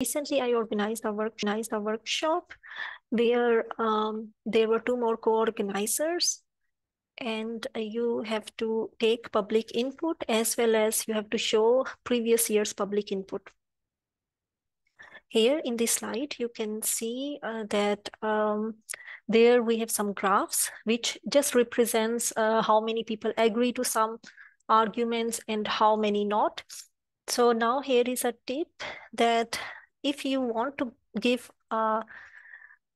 Recently, I organized a, work, organized a workshop where um, there were two more co-organizers and you have to take public input as well as you have to show previous year's public input. Here in this slide, you can see uh, that um, there we have some graphs, which just represents uh, how many people agree to some arguments and how many not. So now here is a tip that if you want to give a,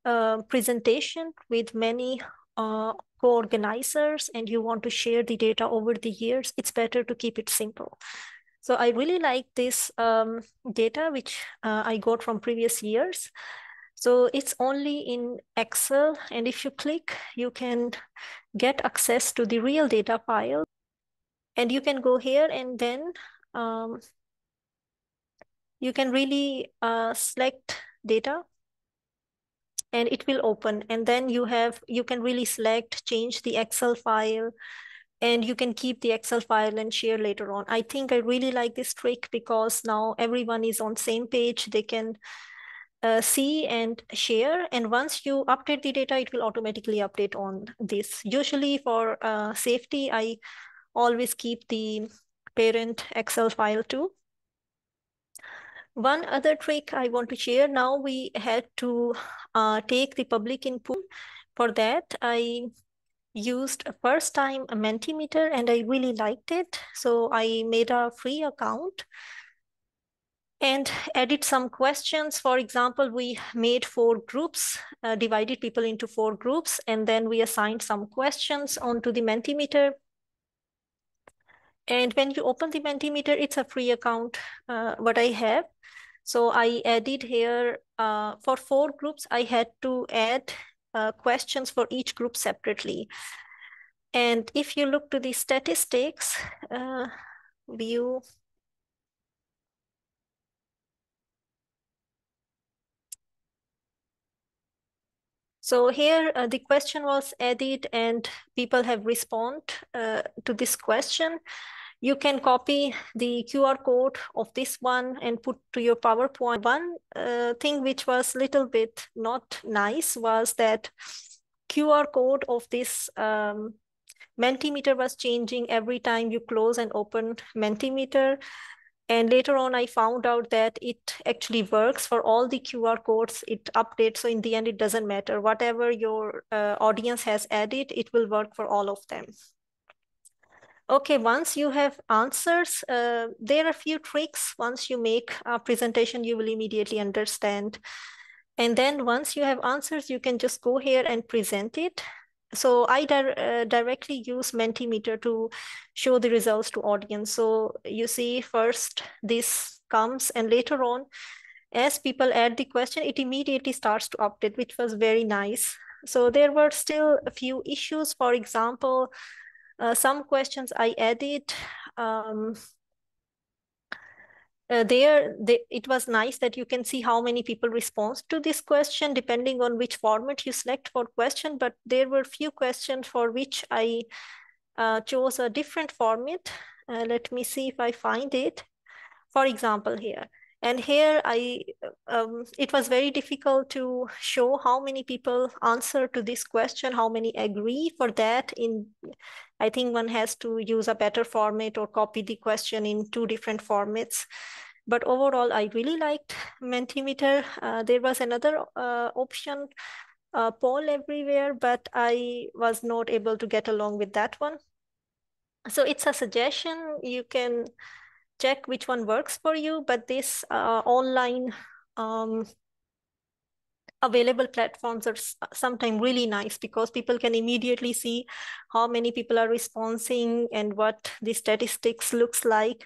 a presentation with many uh, co-organizers and you want to share the data over the years, it's better to keep it simple. So I really like this um, data, which uh, I got from previous years. So it's only in Excel. And if you click, you can get access to the real data file. And you can go here and then um, you can really uh, select data and it will open. And then you have, you can really select, change the Excel file, and you can keep the Excel file and share later on. I think I really like this trick because now everyone is on same page. They can uh, see and share. And once you update the data, it will automatically update on this. Usually for uh, safety, I always keep the parent Excel file too. One other trick I want to share now, we had to uh, take the public input. For that, I used a first time a Mentimeter and I really liked it. So I made a free account and added some questions. For example, we made four groups, uh, divided people into four groups, and then we assigned some questions onto the Mentimeter. And when you open the Mentimeter, it's a free account, uh, what I have. So I added here, uh, for four groups, I had to add uh, questions for each group separately. And if you look to the statistics uh, view, So here uh, the question was added and people have responded uh, to this question. You can copy the QR code of this one and put to your PowerPoint. One uh, thing which was little bit not nice was that QR code of this um, Mentimeter was changing every time you close and open Mentimeter. And later on, I found out that it actually works for all the QR codes. It updates. So in the end, it doesn't matter. Whatever your uh, audience has added, it will work for all of them. Okay, once you have answers, uh, there are a few tricks. Once you make a presentation, you will immediately understand. And then once you have answers, you can just go here and present it. So I di uh, directly use Mentimeter to show the results to audience. So you see first this comes and later on, as people add the question, it immediately starts to update, which was very nice. So there were still a few issues. For example, uh, some questions I added. Um, uh, there, they, it was nice that you can see how many people respond to this question depending on which format you select for question. But there were few questions for which I uh, chose a different format. Uh, let me see if I find it. For example, here. And here I, um, it was very difficult to show how many people answer to this question, how many agree for that in I think one has to use a better format or copy the question in two different formats. But overall, I really liked Mentimeter. Uh, there was another uh, option, uh, poll everywhere, but I was not able to get along with that one. So it's a suggestion. You can check which one works for you, but this uh, online um, available platforms are sometimes really nice because people can immediately see how many people are responding and what the statistics looks like.